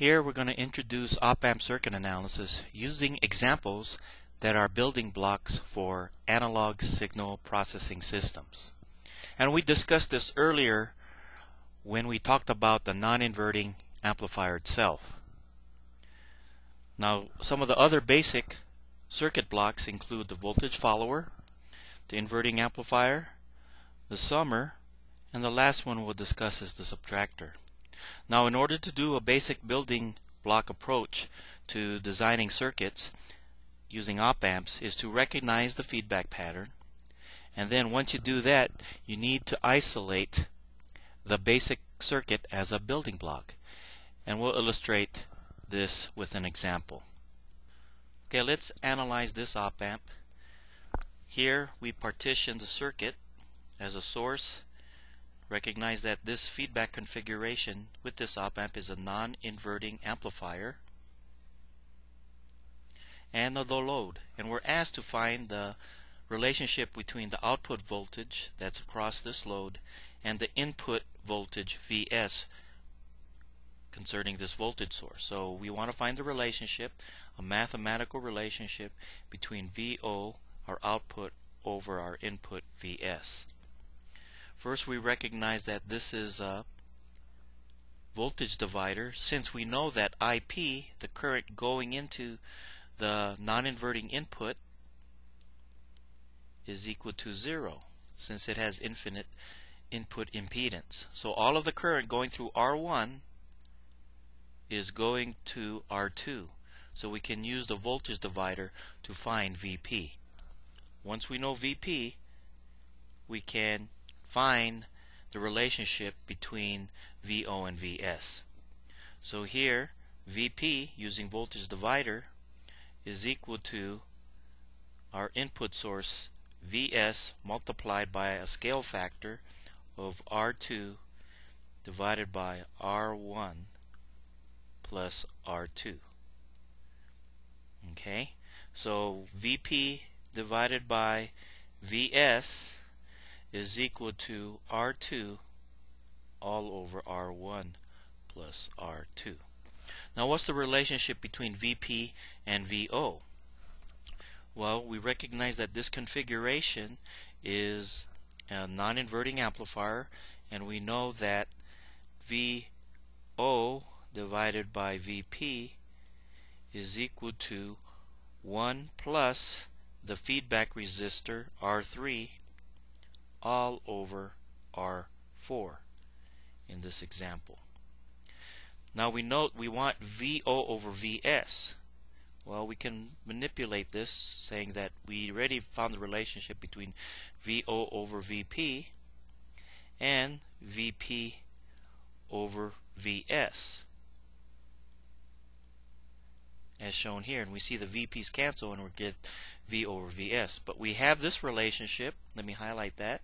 Here we're going to introduce op-amp circuit analysis using examples that are building blocks for analog signal processing systems. And we discussed this earlier when we talked about the non-inverting amplifier itself. Now some of the other basic circuit blocks include the voltage follower, the inverting amplifier, the summer, and the last one we'll discuss is the subtractor. Now in order to do a basic building block approach to designing circuits using op amps is to recognize the feedback pattern and then once you do that you need to isolate the basic circuit as a building block and we'll illustrate this with an example. Okay let's analyze this op amp. Here we partition the circuit as a source Recognize that this feedback configuration with this op-amp is a non-inverting amplifier and the load and we're asked to find the relationship between the output voltage that's across this load and the input voltage Vs concerning this voltage source. So we want to find the relationship, a mathematical relationship between VO, our output, over our input Vs. First we recognize that this is a voltage divider since we know that IP, the current going into the non-inverting input is equal to zero since it has infinite input impedance. So all of the current going through R1 is going to R2. So we can use the voltage divider to find VP. Once we know VP, we can find the relationship between VO and VS. So here VP using voltage divider is equal to our input source VS multiplied by a scale factor of R2 divided by R1 plus R2. Okay, so VP divided by VS is equal to R2 all over R1 plus R2. Now what's the relationship between VP and VO? Well, we recognize that this configuration is a non-inverting amplifier and we know that VO divided by VP is equal to 1 plus the feedback resistor R3 all over R4 in this example. Now we note we want VO over VS. Well, we can manipulate this saying that we already found the relationship between VO over VP and VP over VS as shown here and we see the VP's cancel and we get V over VS but we have this relationship let me highlight that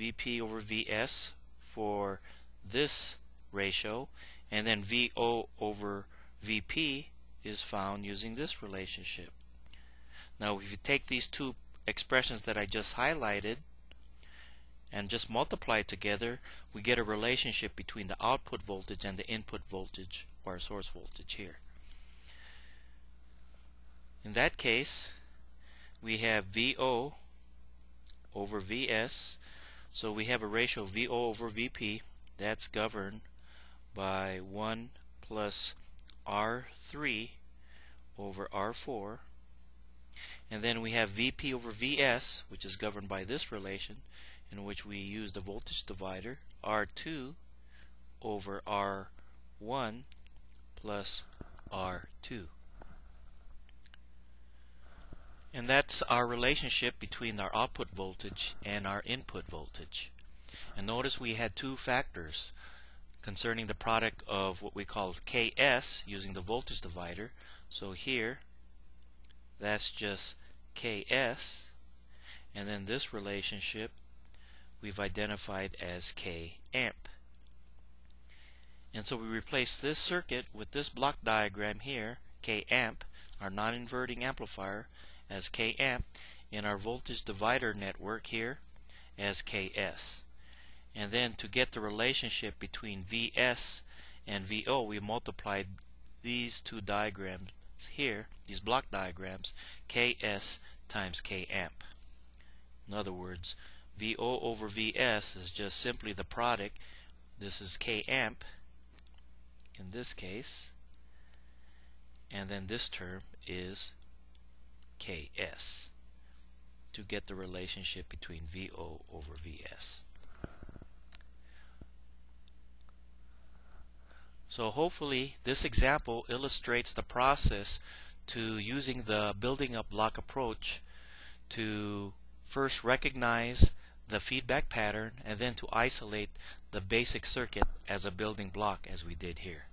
VP over VS for this ratio and then VO over VP is found using this relationship. Now if you take these two expressions that I just highlighted and just multiply together we get a relationship between the output voltage and the input voltage or source voltage here. In that case we have VO over VS so we have a ratio VO over VP that's governed by 1 plus R3 over R4 and then we have VP over VS which is governed by this relation in which we use the voltage divider R2 over R1 plus R2 and that's our relationship between our output voltage and our input voltage. And notice we had two factors concerning the product of what we call Ks using the voltage divider. So here that's just Ks and then this relationship we've identified as K amp. And so we replace this circuit with this block diagram here, K amp, our non-inverting amplifier, as K amp in our voltage divider network here as Ks. and then to get the relationship between Vs and VO we multiplied these two diagrams here, these block diagrams, Ks times K amp. In other words, VO over Vs is just simply the product. This is K amp in this case. And then this term is Ks to get the relationship between VO over Vs. So hopefully this example illustrates the process to using the building up block approach to first recognize the feedback pattern and then to isolate the basic circuit as a building block as we did here.